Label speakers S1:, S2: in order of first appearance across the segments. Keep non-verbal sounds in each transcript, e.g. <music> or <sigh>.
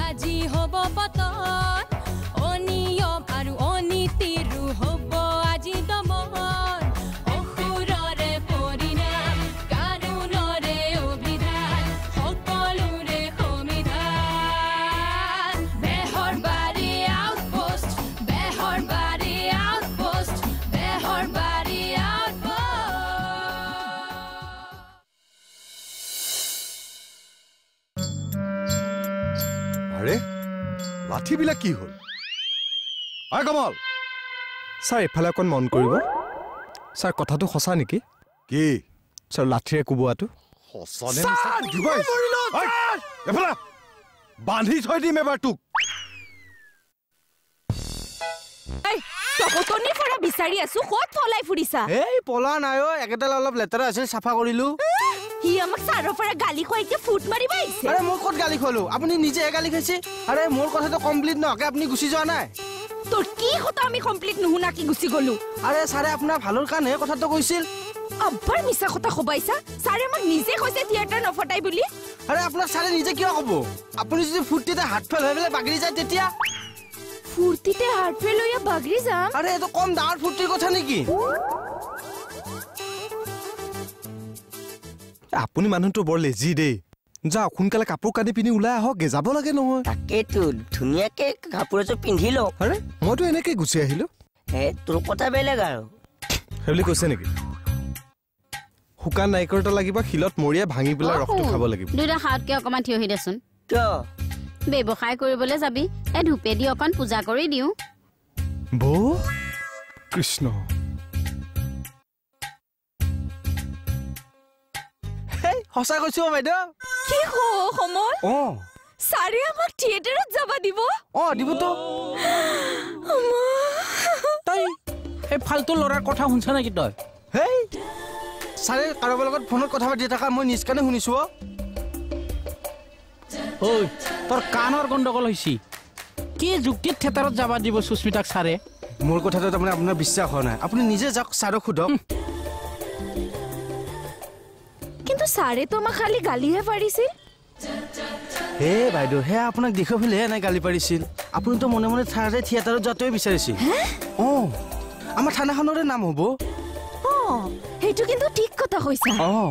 S1: আজি হব বতৰ লাঠিবিলাক কি হ'ল? আই কমল!
S2: ছাৰ এইফালে অকণ মন কৰিব। ছাৰ কথাটো সঁচা নেকি?
S1: কি?
S2: ছাৰ লাঠিৰে কোবোৱাটো।
S1: বান্ধি থৈ দিম এবাৰ তোক।
S3: বিচাৰি আছো ক'ত পলাই ফুৰিছা?
S4: এই পলা নাই অ' একেডাল অলপ লেতেৰা আছিল চাফা কৰিলো।
S3: সি আমাক ছাৰৰ পৰা গালি খুৱাই এতিয়া ফুট মাৰিব আহিছে
S4: আৰে মই ক'ত গালি খোৱালো? আপুনি নিজেহে গালি খাইছে আৰে মোৰ কথাটো কমপ্লিট নহকে আপুনি গুচি যোৱা নাই?
S3: তোৰ কি কথা? আমি কমপ্লিট নুশুনাকি গুচি গলো?
S4: আৰে ছাৰে আপোনাৰ ভালৰ কাৰণেহে কথাটো কৈছিল।
S3: আব্বাৰ মিছা কথা খবাইছা ছাৰে আমাক নিজে কৈছে থিয়েটাৰ নফটাই বুলি।
S4: আৰে আপোনাক ছাৰে নিজে কিয় ক'ব? আপুনি যদি ফূৰ্তিতে হাত ফেল হৈ পেলাই বাগৰি যায় তেতিয়া?
S3: ফূৰ্তিতে হাৰ্ট ফেল হৈ বাগৰি যাম।
S4: আৰে এইটো কম ডাঙৰ ফূৰ্তিৰ কথা নেকি?
S2: আপুনি মানুহটো বৰ লেজি দেই। যাওক সোনকালে কাপোৰ কানি পিন্ধি ওলাই আহকগে যাব লাগে নহয়।
S5: তাকেতো ধুনীয়াকে কাপোৰ এযোৰ পিন্ধি লওঁ
S2: আৰে মইতো এনেকৈ গুচি আহিলো।
S5: হে তোৰ কথা বেলেগ আৰু।
S2: সেইবুলি কৈছে নেকি? শুকান নাৰিকল এটা লাগিব শিলত মৰিয়াই ভাঙি পেলাই ৰসটো খাব লাগিব।
S6: দুটা হাতকে অকমান থিয় হৈ দেচোন।
S5: কিয়
S6: ব্যৱসায় কৰিবলৈ যাবি এই ধূপেদি অকণ পূজা কৰি দিওঁ।
S2: বৌ? কৃষ্ণ।
S4: সঁচা কৈছো বাইদেউ।
S3: কি হ সমল?
S4: অঁ।
S3: ছাৰে আমাক থিয়েটাৰত যাব দিব?
S4: অঁ দিবতো।
S7: তই। সেই ফাল্টু ল'ৰাৰ কথা শুনছ নেকি তই?
S4: হেই ছাৰে কাৰোবাৰ লগত ফোনত কথা পাতি থকা মই নিজ কাৰণে শুনিছো অ'
S7: ঐ তোৰ কাণৰ গণ্ডগোল হৈছে। কি যুক্তিত থিয়েটাৰত যাবা দিব সুস্মিতাক ছাৰে?
S4: মোৰ কথাটো তাৰমানে আপোনাৰ বিশ্বাস হোৱা নাই। আপুনি নিজে যাওক ছাৰক সোধক।
S3: কিন্তু ছাৰেতো আমাক খালি গালিহে পাৰিছিল?
S4: হে বাইদেউ সেয়া আপোনাক দেখুৱাই পেলাইহে এনে গালি পাৰিছিল। আপুনিতো মনে মনে ছাৰে থিয়েটাৰত যোৱাটোৱে বিচাৰিছিল। অঁ আমাৰ থানাখনৰে নাম হ'ব।
S3: অ সেইটো কিন্তু ঠিক কথা কৈছা।
S4: অঁ।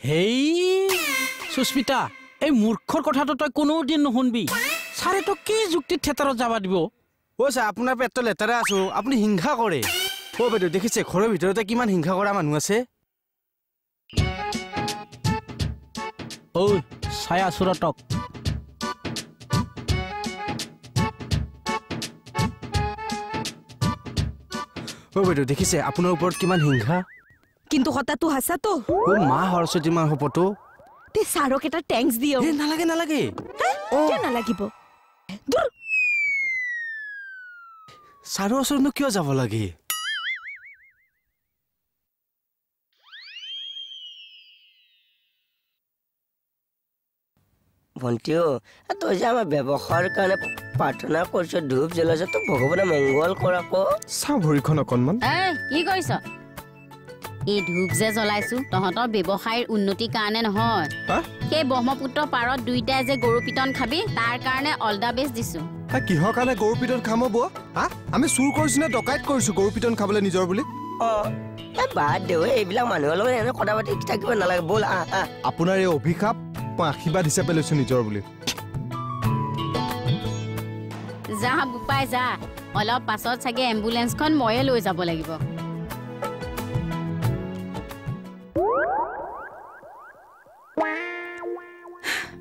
S7: হেই সুস্মিতা এই মূৰ্খৰ কথাটো তই কোনোদিন নুশুনবি। ছাৰে তোক কি যুক্তিত থিয়েটাৰত যাবা দিব?
S4: অ' ছাৰ আপোনাৰ পেটটো লেতেৰা আছো। আপুনি হিংসা কৰে। অ' বাইদেউ দেখিছে ঘৰৰ ভিতৰতে কিমান হিংসা কৰা মানুহ আছে।
S7: ঐ চাই আছো ৰতক
S4: অ' বাইদেউ দেখিছে আপোনাৰ ওপৰত কিমান হিংসা?
S3: কিন্তু কথাটো সঁচাতো
S4: অ' মা সৰস্বতী মাৰ শপতো।
S3: তে ছাৰক এটা টেংকছ দিয়
S4: এ নালাগে নালাগে।
S3: কিয় নালাগিব? দূৰ।
S4: ছাৰৰ ওচৰতনো কিয় যাব লাগে?
S5: ভণ্টিও এ তই যে আমাৰ ব্যৱসায়ৰ কাৰণে প্ৰাৰ্থনা কৰিছ ধূপ জ্বলাইছ তোক ভগৱানে মংগল কৰ আকৌ।
S2: চাওঁ ভৰিখন অকণমান।
S6: কি কৰিছ? এই ধূপ যে জ্বলাইছো তহঁতৰ ব্যৱসায়ৰ উন্নতিৰ কাৰণে নহয়।
S2: হা?
S6: সেই ব্ৰহ্মপুত্ৰ পাৰত দুইটাই যে গৰু পিটন খাবি তাৰ কাৰণে অল দা বেষ্ট দিছো।
S2: হা, কিহৰ কাৰণে গৰু পিটন খাম অ' বোৱা? হা? আমি চুৰ কৰিছো নে ডকাইত কৰিছো গৰু পিটন খাবলৈ নিজৰ বুলি?
S5: অঁ এ বাদ দে ঐ, এইবিলাক মানুহৰ লগত এনে কথা পাতি থাকিব নালাগে। ব'ল
S2: আপোনাৰ এই অভিশাপ মই আশীৰ্বাদ হিচাপে লৈছো নিজৰ বুলি
S6: যা বোপাই যা অলপ পাছত চাগে এম্বুলেঞ্চখন ময়ে লৈ যাব লাগিব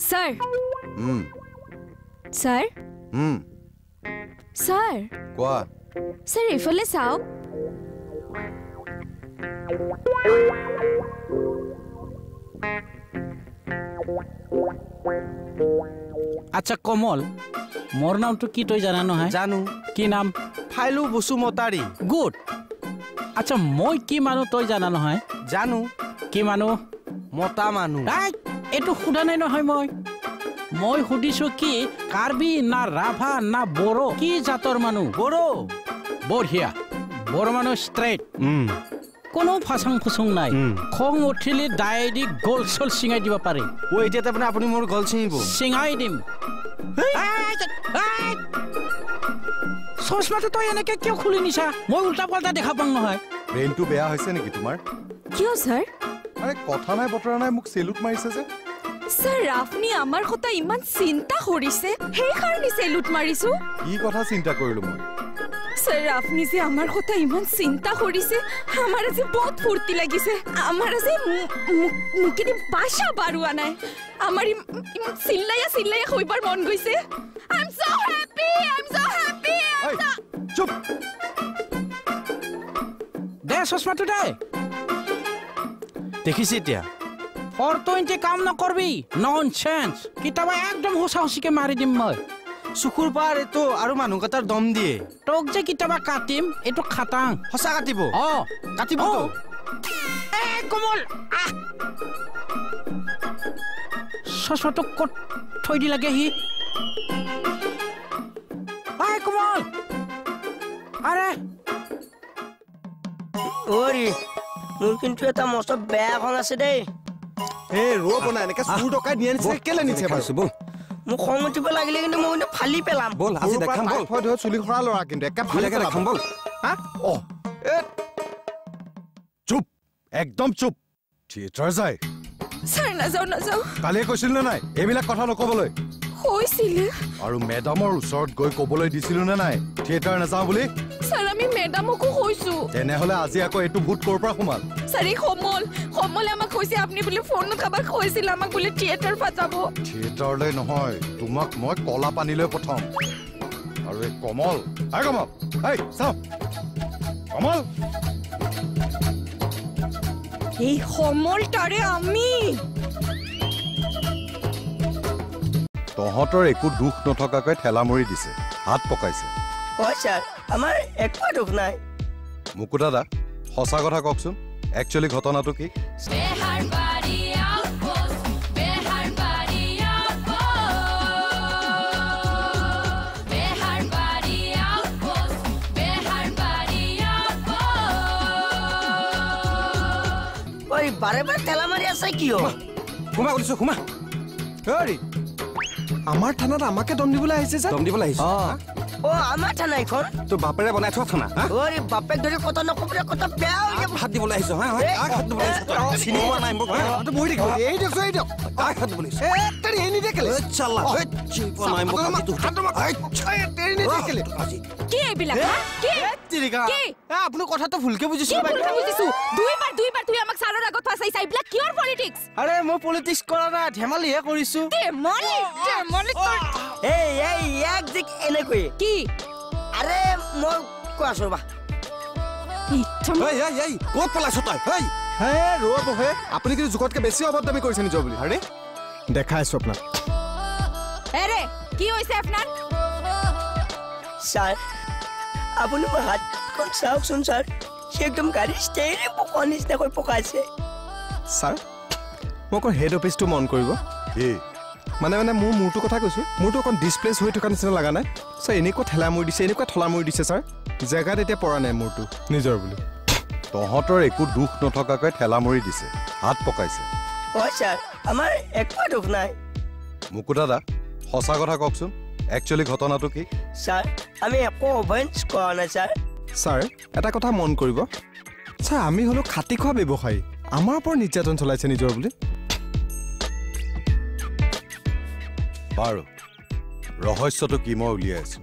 S3: sir
S1: um,
S3: sir
S1: um,
S3: sir
S1: কোৱা
S3: ছাৰ এইফালে চাওক
S7: আচ্ছা কমল মোৰ নামটো কি তই জানা নহয়?
S4: জানো।
S7: কি নাম?
S4: ফাইলো বসুমতাৰী।
S7: গুড। আচ্ছা মই কি মানুহ তই জানা নহয়?
S4: জানো।
S7: কি মানুহ?
S4: মতা মানুহ।
S7: এই, এইটো সোধা নাই নহয় মই। মই সুধিছো কি কাৰ্বি না ৰাভা না বড়ো? কি জাতৰ মানুহ?
S4: বড়ো।
S7: বঢ়িয়া। বড়ো মানুহ ষ্ট্ৰেইট কোনো ফাচাং ফুচুং নাই। খং উঠিলে ডাইৰেক্ট গল চল চিঙাই দিব পাৰে।
S4: অ' এতিয়া তাৰমানে আপুনি মোৰ গল ছিঙিব।
S7: চিঙাই দিম। চশমাটো তই এনেকে কিয় খুলি নিছা? মই উল্টা পাল্টা দেখা পাওঁ নহয়।
S1: ব্ৰেইনটো বেয়া হৈছে নেকি তোমাৰ?
S3: কিয় ছাৰ?
S1: আৰে কথা নাই বতৰা নাই মোক চেলুট মাৰিছে যে।
S3: ছাৰ ৰাফনি আমাৰ কথা ইমান চিন্তা কৰিছে। সেইকাৰণে চেলুট মাৰিছো।
S1: কি কথা চিন্তা কৰিলো মই?
S3: স্যাৰ আপনি যে আমাৰ কথা ইমান চিন্তা কৰিছে আমাৰ আজি বহুত ফুৰ্তি লাগিছে। আমাৰ আজি মুখেদি বাসা বাৰুৱা নাই। আমাৰ ইমান চিল্লাইয়া চিল্লাইয়া হইবাৰ মন গৈছে।
S1: চুপ।
S7: দে চশমাটো দে।
S4: দেখিছে এতিয়া।
S7: ফৰ টুৱেণ্টি কাম নকৰবি। নন চেঞ্চ কেতিয়াবা একদম সঁচা সঁচিকে মাৰি দিম মই।
S4: চকুৰ পাৰ এইটো আৰু মানুহকেইটাৰ দম দিয়ে।
S7: তোক যে কেতিয়াবা কাটিম এইটো খাটাং।
S4: সঁচা কাটিব?
S7: অ। এ কোমল! চশমাটো ক'ত থৈ দিলাগে সি আই কোমল! আৰে!
S5: অৰি মোৰ কিন্তু এটা মস্ত বেয়া এখন আছে দেই।
S2: হে ৰ'ব না এনেকে চুৰ টকাই নিয়ে নিছে কেলে নিছে বাৰু?
S5: মোক খং উঠিব লাগিলে কিন্তু মই কিন্তু ফালি পেলাম।
S4: ব'ল আজি দেখাম ব'ল।
S2: টাইফয়েড হৈ চুলি সৰা ল'ৰা কিন্তু একে
S4: ভালকে দেখাম ব'ল।
S2: হা?
S1: অ। এ চুপ একদম চুপ। থিয়েটাৰ যায়।
S3: স্যাৰ নাযাও নাযাও।
S1: কালিয়ে কৈছিল নে নাই? এইবিলাক কথা নকবলৈ।
S3: কৈছিলে
S1: আৰু মেডামৰ ওচৰত গৈ কবলৈ দিছিলো নে নাই? থিয়েটাৰ নাযাওঁ বুলি?
S3: স্যাৰ আমি মেডামকো কৈছো।
S1: তেনেহলে আজি আকৌ এইটো ভূত ক'ৰ পৰা সোমাল?
S3: এই সমল। সমলে আমাক কৈছে আপুনি বোলে ফোনত কাৰোবাক কৈছিল আমাক বোলে থিয়েটাৰ পাতাব
S1: থিয়েটাৰলৈ নহয় তোমাক মই কলা পানীলৈ পঠাম। আৰু এই কমল আই কমল এই চাওঁ কমল।
S3: এই সমলটাৰে আমি।
S1: তহঁতৰ একো দুখ নথকাকৈ ঠেলা মৰি দিছে হাত পকাইছে।
S5: হয় ছাৰ আমাৰ একোৱে দুখ নাই।
S1: মুকু দাদা সঁচা কথা কওকচোন একচুৱেলি ঘটনাটো কি?
S5: বাৰে বাৰে ঠেলা মাৰি আছে কিয়?
S4: সোমা কৰিছো সোমা।
S2: হেৰি আমাৰ থানাত আমাকে দম দিবলৈ আহিছে যে
S4: দম দিবলৈ আহিছো
S5: অ আমাৰ থানা এইখন
S4: তোৰ বাপেৰে বনাই থোৱা থানা?
S5: ঐ বাপেক ধৰি কথা নকবলে কথা বেয়া হৈ যাব
S4: হাত দিবলৈ আহিছ হা হা? হাত দিবলৈ আহিছ? চিনি পোৱা নাই মোক
S2: বহি থাকিব এই দিয়ক এই দিয়ক
S4: কাক হাত দিবলৈ আহিছ? নাই মোক
S3: কি এইবিলাক? কি?
S2: তিৰিকা? এ আপুনি কথাটো ভুলকে
S3: কি
S2: বুজিছিল
S3: ভুলকে বুজিছো? দুইবাৰ দুইবাৰ তুই আমাক ছাৰৰ আগত ফাঁচাইছা এইবিলাক কিয়ৰ পলিটিক্স
S4: আৰে মই পলিটিক্স কৰা নাই ধেমালিহে কৰিছো।
S3: ধেমালি ধেমালি তোৰ
S5: এই এই এক দিক এনেকৈয়ে
S3: কি?
S5: আৰে মই কৈ আছো ৰবা
S3: ইথম-
S4: এই, এই, এই, ক'ত পলাইছ তই? এই
S2: হে ৰ'ব হে আপুনি কিন্তু জোখতকে বেছি অভদ্ৰামি কৰিছে নিজৰ বুলি আৰে দেখাইছো আপোনাক
S3: এৰে কি হৈছে আপোনাৰ
S5: ছাৰ আপুনি মোৰ হাতখন চাওকচোন ছাৰ সি একদম গাড়ী ষ্টেৰি পকোৱা নিচিনাকৈ পকাইছে।
S2: ছাৰ মই অকণ হেড অফিচটো মন কৰিব।
S1: কি?
S2: মানে মানে মোৰ মূৰটোৰ কথা কৈছোঁ মোৰতো অকণ ডিছপ্লেচ হৈ থকা নিচিনা লগা নাই। ছাৰ এনেকুৱা ঠেলা মৰি দিছে এনেকুৱা ঠলা মৰি দিছে ছাৰ জেগাত এতিয়া পৰা নাই মোৰটো নিজৰ বুলি।
S1: তহঁতৰ একো দুখ নথকাকৈ ঠেলা মৰি দিছে হাত পকাইছে।
S5: হয় ছাৰ আমাৰ একোৱে দুখ নাই।
S1: মুকু দাদা সঁচা কথা কওকচোন একচুৱেলি ঘটনাটো কি?
S5: ছাৰ আমি একো অভেঞ্চ কৰা নাই ছাৰ।
S2: ছাৰ এটা কথা মন কৰিব। ছাৰ আমি হ'লো খাটি খোৱা ব্যৱসায়ী। আমাৰ ওপৰত নিৰ্যাতন চলাইছে নিজৰ বুলি।
S1: বাৰু ৰহস্যটো কি মই উলিয়াই আছো।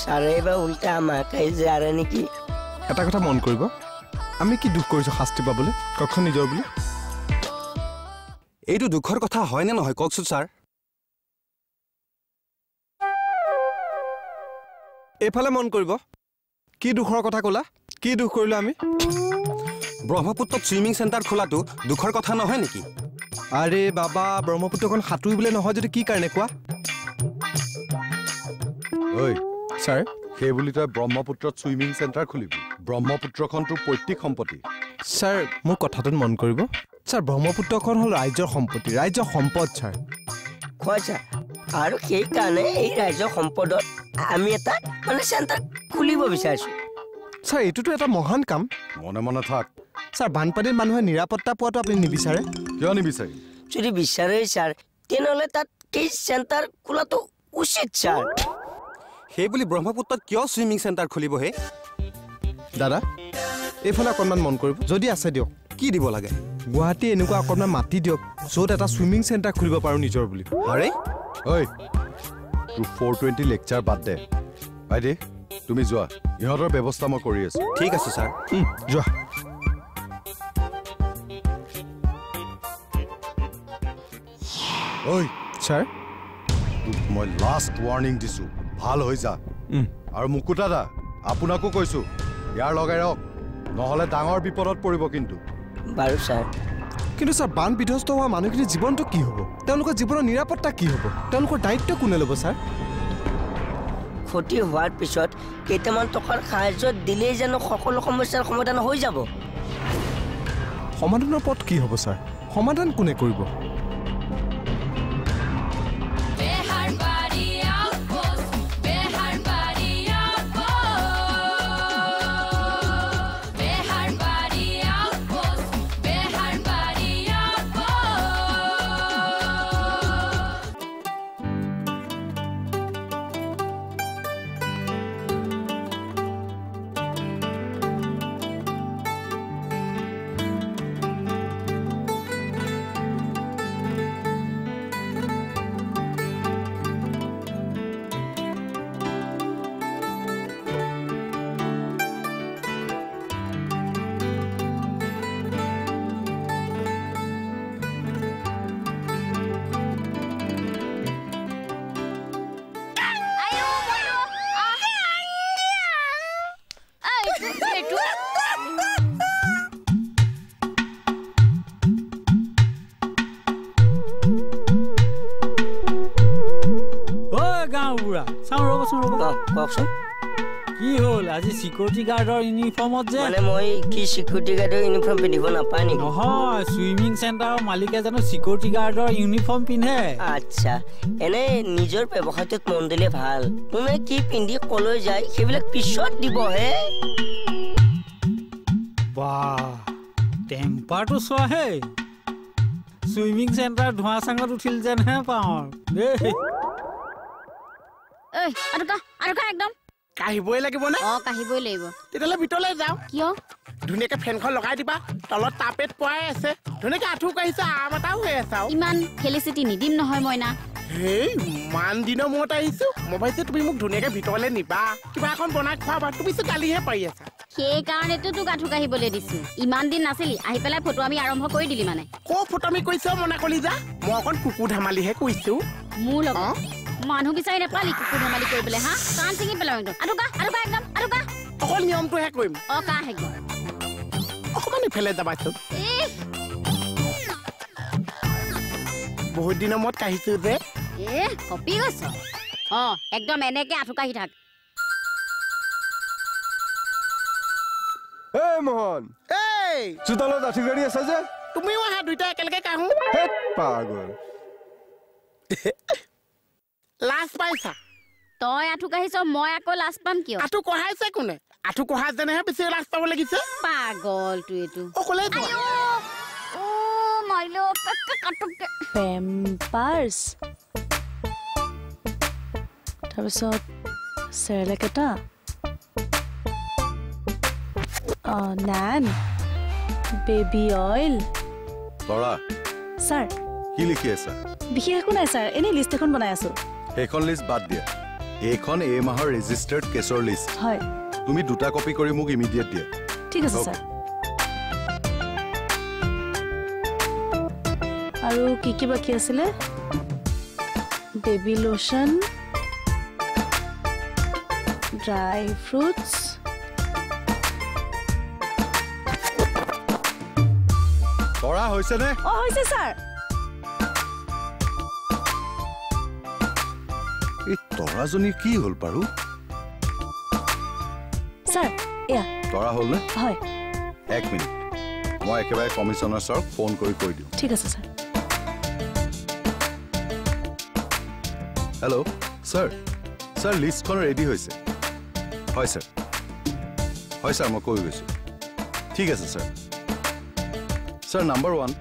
S5: ছাৰে এইবাৰ উল্টা আমাকে জাৰে নেকি?
S2: এটা কথা মন কৰিব। আমি কি দুখ কৰিছোঁ শাস্তি পাবলৈ? কওকচোন নিজৰ বুলি।
S4: এইটো দুখৰ কথা হয় নে নহয়? কওকচোন ছাৰ।
S2: এইফালে মন কৰিব। কি দুখৰ কথা ক'লা? কি দুখ কৰিলোঁ আমি?
S4: ব্ৰহ্মপুত্ৰত ছুইমিং চেণ্টাৰ খোলাটো দুখৰ কথা নহয় নেকি?
S2: আৰে বাবা ব্ৰহ্মপুত্ৰখন সাঁতুৰিবলৈ নহয় যদি কি কাৰণে কোৱা?
S1: ঐ
S2: ছাৰ?
S1: সেই বুলি তই ব্ৰহ্মপুত্ৰত ছুইমিং চেণ্টাৰ খুলিবি। ব্ৰহ্মপুত্ৰখন তোৰ পৈতৃক সম্পত্তি।
S2: ছাৰ মোৰ কথাটোত মন কৰিব। ছাৰ ব্ৰহ্মপুত্ৰখন হ'ল ৰাজ্যৰ সম্পত্তি। ৰাজ্যৰ সম্পদ ছাৰ।
S5: হয় ছাৰ। আৰু সেইকাৰণে এই ৰাজ্যৰ সম্পদত আমি এটা মানে চেণ্টাৰ খুলিব বিচাৰিছোঁ।
S2: ছাৰ এইটোতো এটা মহান কাম।
S1: মনে মনে থাক।
S2: ছাৰ বানপানীত মানুহে নিৰাপত্তা পোৱাটো আপুনি নিবিচাৰে?
S1: কিয় নিবিচাৰিম?
S5: যদি বিচাৰে ছাৰ তেনেহ'লে তাত এই চেণ্টাৰ খোলাটো উচিত ছাৰ।
S4: সেই বুলি ব্ৰহ্মপুত্ৰত কিয় ছুইমিং চেণ্টাৰ খুলিব হে?
S2: দাদা এইফালে অকণমান মন কৰিব। যদি আছে দিয়ক
S4: কি দিব লাগে?
S2: গুৱাহাটী এনেকুৱা অকণমান মাটি দিয়ক য'ত এটা ছুইমিং চেণ্টাৰ খুলিব পাৰোঁ নিজৰ বুলি।
S4: আৰে?
S1: ঐ। তোৰ ফ'ৰ টুৱেণ্টি লেকচাৰ বাদ দে। ভাইটি তুমি যোৱা। ইহঁতৰ ব্যৱস্থা মই কৰি আছো।
S2: ঠিক আছে ছাৰ। যোৱা।
S1: ঐ
S2: ছাৰ।
S1: তোক মই লাষ্ট ৱাৰ্ণিং দিছো। ভাল হৈ যা। আৰু মুকুতা দা আপোনাকো কৈছো। ইয়াৰ লগাই ৰওক নহ'লে ডাঙৰ বিপদত পৰিব কিন্তু।
S5: বাৰু ছাৰ।
S2: কিন্তু ছাৰ বান বিধ্বস্ত হোৱা মানুহখিনিৰ জীৱনটো কি হ'ব? তেওঁলোকৰ জীৱনৰ নিৰাপত্তা কি হ'ব? তেওঁলোকৰ দায়িত্ব কোনে ল'ব ছাৰ?
S5: ক্ষতি হোৱাৰ পিছত কেইটামান টকাৰ সাহাৰ্য দিলেই জানো সকলো সমস্যাৰ সমাধান হৈ যাব?
S2: সমাধানৰ পথ কি হ'ব ছাৰ? সমাধান কোনে কৰিব?
S5: কওকচোন।
S7: কি হ'ল? আজি চিকিউৰিটি গাৰ্ডৰ ইউনিফৰ্মত যে?
S5: মানে মই কি চিকিউৰিটি গাৰ্ডৰ ইউনিফৰ্ম পিন্ধিব নাপায় নেকি?
S7: নহয় চুইমিং চেণ্টাৰৰ মালিকে জানো চিকিউৰিটি গাৰ্ডৰ ইউনিফৰ্ম পিন্ধে।
S5: আচ্ছা এনে নিজৰ ব্যৱসায়টোত মন দিলে ভাল। কোনে কি পিন্ধি কলৈ যায় সেইবিলাক পিছত দিবহে
S7: বাহ টেম্পাৰটো চোৱাহে চুইমিং চেণ্টাৰ ধোঁৱা চাঙত উঠিল যেনহে পাওঁ দেই।
S6: ঐ একদম।
S8: কাঢ়িবই লাগিবনে
S6: অ কাঢ়িবই লাগিব।
S8: তেতিয়াহ'লে ভিতৰলৈ যাওঁ।
S6: কিয়?
S8: ধুনীয়াকে ফেনখন লগাই দিবা তলত তাপেট পৰাই আছে। ধুনীয়াকে আঁঠু কাঢ়িছে আৰাম এটাও হৈ আছে আৰু।
S6: ইমান ফেলিচিটি নিদিম নহয় মইনা।
S8: হেই ইমান দিনৰ মূৰত আহিছো। মই ভাবিছো তুমি মোক ধুনীয়াকে ভিতৰলৈ নিবা। কিবা এখন বনাই খুৱাবা তুমি কালিহে পাৰি আছা।
S6: সেইকাৰণেতো তোক আঁঠু কাঢ়িবলৈ দিছো। ইমান দিন নাছিলি আহি পেলাই ফটো আমি আৰম্ভ কৰি দিলি মানে।
S8: ক ফুটামি কৰিছ মনা কলি যা মই অকণ কুকুৰ ধেমালিহে কৰিছো।
S6: মোৰ লগত। মানুহ বিচাৰি নাপালি কুকুৰ ধেমালি কৰিবলৈ হা কাণ ছিঙি পেলাও একদম। আৰুকা আৰুকা একদম আৰুকা
S8: অকল নিয়মটোহে কৰিম।
S6: অ কাহ একদম
S8: অকণমান ইফালে যাবাচোন বহুত দিনৰ মূৰত কাঢ়িছো যে।
S6: এহ কপি গৈছ। অ একদম এনেকে আঁঠু কাঢ়ি থাক।
S2: এই মোহন।
S8: এই!
S2: চোতালত আঠি গাড়ী আছে যে।
S8: তুমিও আহা দুইটা একেলগে কাঢ়ো।
S2: পাগল। <laughs>
S8: লাজ পাইছা?
S6: তই আঁঠু কাঢ়িছ মই আকৌ লাজ পাম কিয়?
S8: আঁঠু কঢ়াইছে কোনে? আঁঠু কঢ়া যেনেহে বেছি লাজ পাব লাগিছে।
S6: পাগল তুই এইটো।
S8: অকলে
S9: পেম্পাৰ্ছ। তাৰপিছত চেৰেলেক এটা। অঁ, নান। Baby oil.
S1: তৰা
S9: ছাৰ।
S1: কি লিখি আছা?
S9: বিশেষ একো নাই ছাৰ। এনেই লিষ্ট এখন বনাই আছোঁ।
S1: সেইখন লিষ্ট বাদ দিয়া। এইখন এই মাহৰ ৰেজিষ্টাৰ্ড কেছৰ লিষ্ট
S9: হয়।
S1: তুমি দুটা কপি কৰি মোক ইমিডিয়েট দিয়া।
S9: ঠিক আছে. ছাৰ আৰু কি কি বাকী আছিলে? বেবী লোচন ড্ৰাই ফ্ৰুটছ
S1: তৰা হৈছেনে?
S9: অঁ হৈছে ছাৰ
S1: এই তৰাজনীৰ কি হ'ল বাৰু?
S9: ছাৰ এয়া।
S1: তৰা হ'লনে?
S9: হয়।
S1: এক মিনিট। মই একেবাৰে কমিশ্যনাৰ ছাৰক ফোন কৰি কৈ দিওঁ।
S9: ঠিক আছে ছাৰ।
S1: হেল্ল' ছাৰ ছাৰ লিষ্টখন ৰেডি হৈছে। হয় ছাৰ। হয় ছাৰ মই কৈ গৈছোঁ। ঠিক আছে ছাৰ। Sir number one.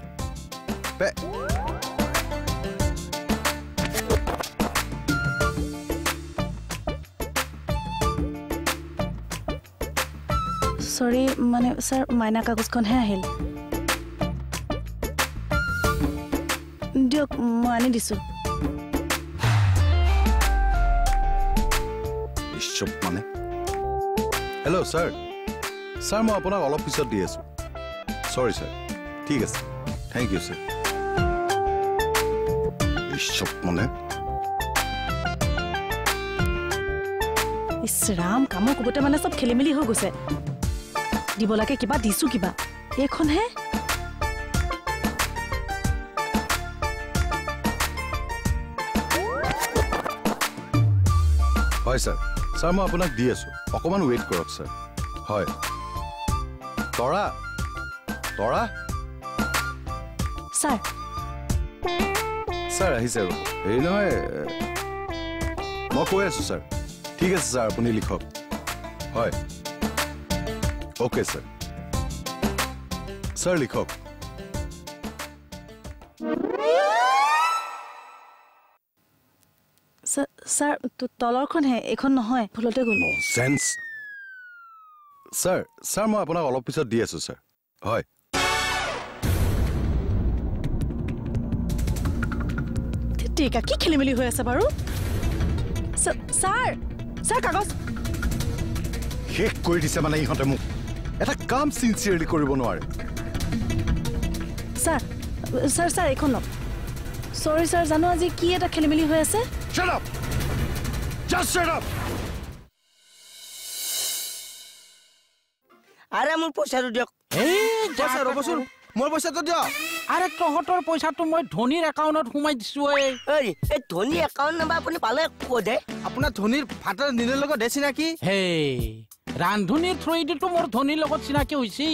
S9: চৰি মানে ছাৰ মাইনা কাগজখনহে আহিল। দিয়ক মই আনি দিছোঁ।
S1: মানে? হেল্ল' ছাৰ ছাৰ মই আপোনাক অলপ পিছত দি আছোঁ। চৰি ছাৰ ঠিক আছে। থেংক ইউ ছাৰ মানে?
S9: ৰাম কামৰ কোবতে মানে চব খেলি মেলি হৈ গৈছে। দিব লাগে কিবা দিছো কিবা। এইখনহে?
S1: হয় ছাৰ। ছাৰ মই আপোনাক দি আছোঁ। অকণমান ৱেইট কৰক ছাৰ। হয়। তৰা। তৰা।
S9: ছাৰ।
S1: ছাৰ আহিছে আৰু। হেৰি নহয় মই কৈ আছোঁ ছাৰ। ঠিক আছে ছাৰ আপুনি লিখক। হয়। অ'কে ছাৰ ছাৰ লিখক
S9: ছাৰ ছাৰ ত- তলৰখনহে এইখন নহয় ভুলতে গ'লো
S1: চেন্স ছাৰ ছাৰ মই আপোনাক অলপ পিছত দি আছোঁ ছাৰ হয়
S9: ঠিক কি খেলি মেলি হৈ আছে বাৰু ছাৰ ছাৰ কাগজ
S1: শেষ কৰি দিছে মানে ইহঁতে মোক এটা কাম চিনচিয়াৰলি কৰিব নোৱাৰে।
S9: ছাৰ ছাৰ ছাৰ এইখন লওক। চৰি ছাৰ জানো আজি কি এটা খেলি মেলি হৈ আছে?
S1: Shut up! Just shut up!
S5: আৰে মোৰ পইচাটো দিয়ক।
S4: পইচা ৰ'বচোন মোৰ পইচাটো দিয়ক।
S7: আৰে তহঁতৰ পইচাটো মই ধনীৰ একাউণ্টত সোমাই দিছো এই
S5: এই এই ধনী একাউণ্ট নাম্বাৰ আপুনি পালে ক'দে
S4: আপোনাৰ ধনীৰ ভাতৰ নীলৰ লগত দে চিনাকি
S7: হেই। ৰান্ধনীৰ থ্ৰুৱেদিতো মোৰ ধনীৰ লগত চিনাকি হৈছে।